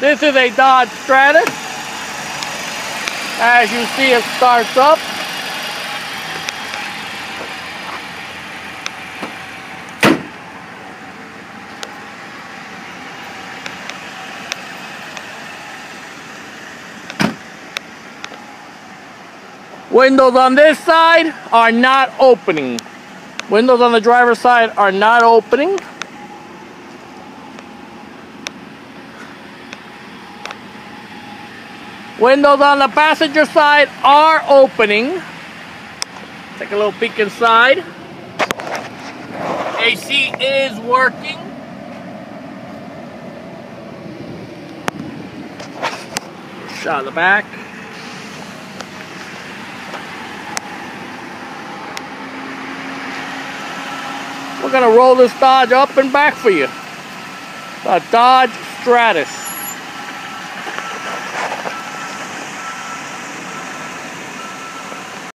This is a Dodge Stratus. As you see, it starts up. Windows on this side are not opening. Windows on the driver's side are not opening. Windows on the passenger side are opening. Take a little peek inside. AC is working. Shot the back. We're gonna roll this Dodge up and back for you. A Dodge Stratus.